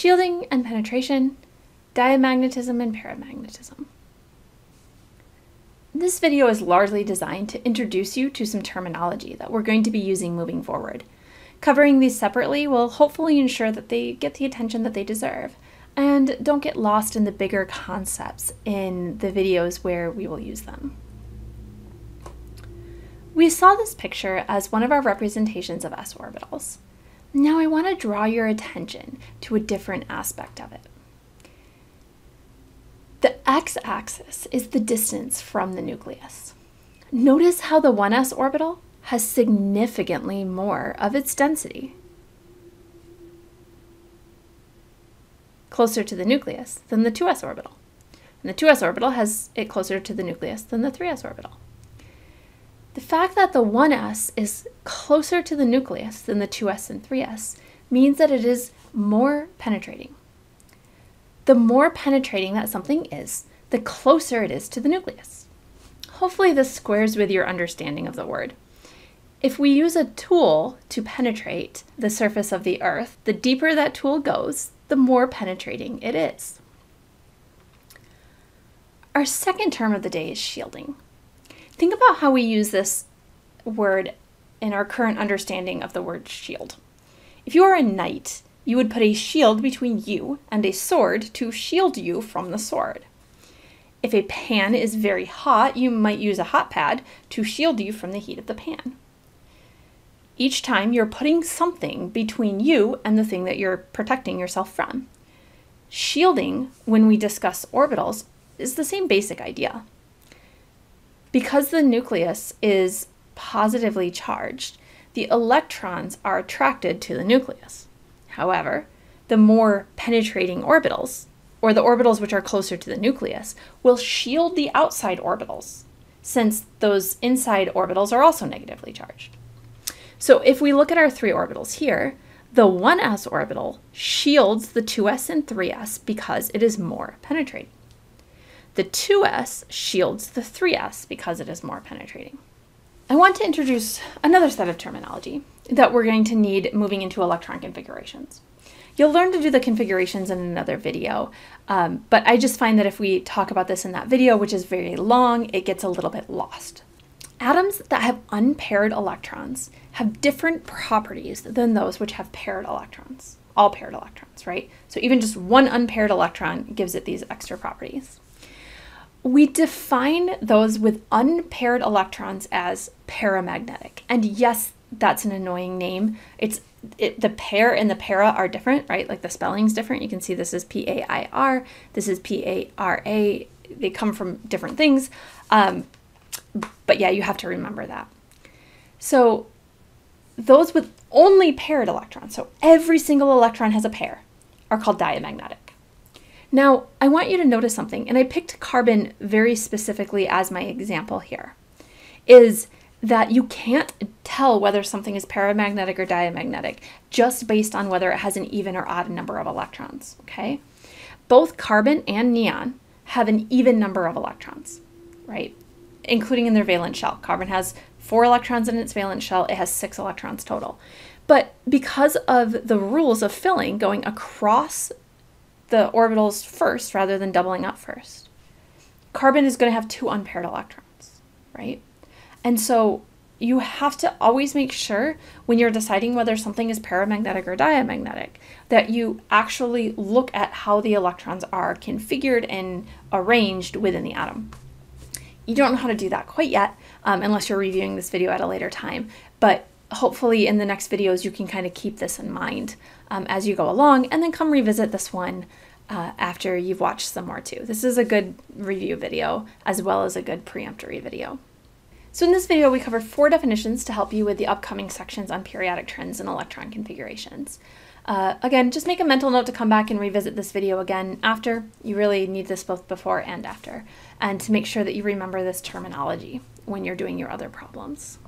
shielding and penetration, diamagnetism and paramagnetism. This video is largely designed to introduce you to some terminology that we're going to be using moving forward. Covering these separately will hopefully ensure that they get the attention that they deserve and don't get lost in the bigger concepts in the videos where we will use them. We saw this picture as one of our representations of s orbitals. Now I want to draw your attention to a different aspect of it. The x-axis is the distance from the nucleus. Notice how the 1s orbital has significantly more of its density closer to the nucleus than the 2s orbital. And the 2s orbital has it closer to the nucleus than the 3s orbital. The fact that the 1s is closer to the nucleus than the 2s and 3s means that it is more penetrating. The more penetrating that something is, the closer it is to the nucleus. Hopefully this squares with your understanding of the word. If we use a tool to penetrate the surface of the earth, the deeper that tool goes, the more penetrating it is. Our second term of the day is shielding. Think about how we use this word in our current understanding of the word shield. If you are a knight, you would put a shield between you and a sword to shield you from the sword. If a pan is very hot, you might use a hot pad to shield you from the heat of the pan. Each time you're putting something between you and the thing that you're protecting yourself from. Shielding, when we discuss orbitals, is the same basic idea. Because the nucleus is positively charged, the electrons are attracted to the nucleus. However, the more penetrating orbitals, or the orbitals which are closer to the nucleus, will shield the outside orbitals, since those inside orbitals are also negatively charged. So if we look at our three orbitals here, the 1s orbital shields the 2s and 3s because it is more penetrating. The 2s shields the 3s because it is more penetrating. I want to introduce another set of terminology that we're going to need moving into electron configurations. You'll learn to do the configurations in another video, um, but I just find that if we talk about this in that video, which is very long, it gets a little bit lost. Atoms that have unpaired electrons have different properties than those which have paired electrons, all paired electrons, right? So even just one unpaired electron gives it these extra properties. We define those with unpaired electrons as paramagnetic. And yes, that's an annoying name. It's it, the pair and the para are different, right? Like the spelling's different. You can see this is P A I R, this is P A R A. They come from different things. Um, but yeah, you have to remember that. So those with only paired electrons, so every single electron has a pair, are called diamagnetic. Now, I want you to notice something, and I picked carbon very specifically as my example here, is that you can't tell whether something is paramagnetic or diamagnetic just based on whether it has an even or odd number of electrons, okay? Both carbon and neon have an even number of electrons, right? including in their valence shell. Carbon has four electrons in its valence shell, it has six electrons total. But because of the rules of filling going across the orbitals first rather than doubling up first, carbon is going to have two unpaired electrons, right? And so you have to always make sure when you're deciding whether something is paramagnetic or diamagnetic that you actually look at how the electrons are configured and arranged within the atom. You don't know how to do that quite yet um, unless you're reviewing this video at a later time, but hopefully in the next videos you can kind of keep this in mind um, as you go along and then come revisit this one uh, after you've watched some more too. This is a good review video as well as a good preemptory video. So in this video, we covered four definitions to help you with the upcoming sections on periodic trends and electron configurations. Uh, again, just make a mental note to come back and revisit this video again after. You really need this both before and after, and to make sure that you remember this terminology when you're doing your other problems.